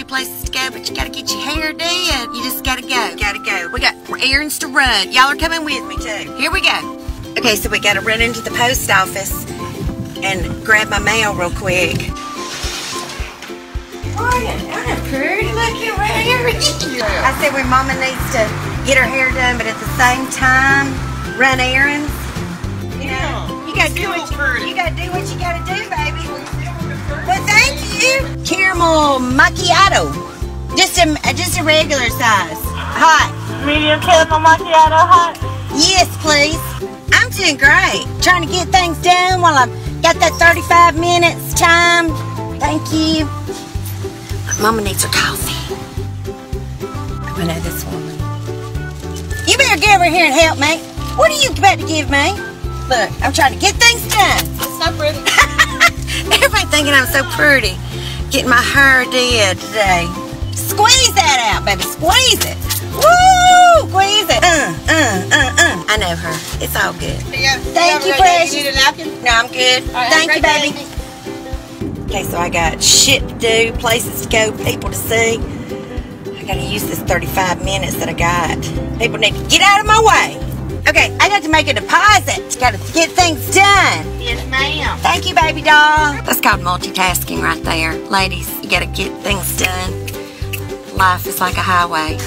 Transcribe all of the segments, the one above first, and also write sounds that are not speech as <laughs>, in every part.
do, places to go, but you gotta get your hair done. You just gotta go, gotta go. We got errands to run. Y'all are coming with me too. Here we go. Okay, so we gotta run into the post office and grab my mail real quick. I'm pretty looking right here. I said when Mama needs to get her hair done, but at the same time run errands. You know, you gotta do what you, you gotta do what you gotta do, baby. Well, you. Caramel macchiato, just a just a regular size, hot. Medium caramel macchiato hot. Yes, please. I'm doing great. Trying to get things done while I've got that 35 minutes time. Thank you. Mama needs her coffee. I know this woman. You better get over here and help me. What are you about to give me? Look, I'm trying to get things done. It's so pretty. <laughs> Everybody thinking I'm so pretty. Getting my hair did today. Squeeze that out, baby. Squeeze it. Woo! Squeeze it. Uh, uh, uh, uh. I know her. It's all good. Yeah. Thank you, precious. You need a napkin? No, I'm good. Right, Thank you, baby. day. Okay, so I got shit to do, places to go, people to see. I gotta use this 35 minutes that I got. People need to get out of my way. Okay, I got to make a deposit. Gotta get things done. Ma'am. Thank you, baby doll. That's called multitasking right there. Ladies, you gotta get things done. Life is like a highway.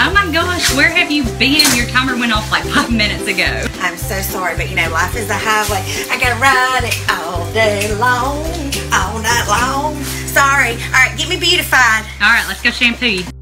Oh my gosh, where have you been? Your timer went off like five minutes ago. I'm so sorry, but you know, life is a highway. I gotta ride it all day long, all night long. Sorry. All right, get me beautified. All right, let's go shampoo you.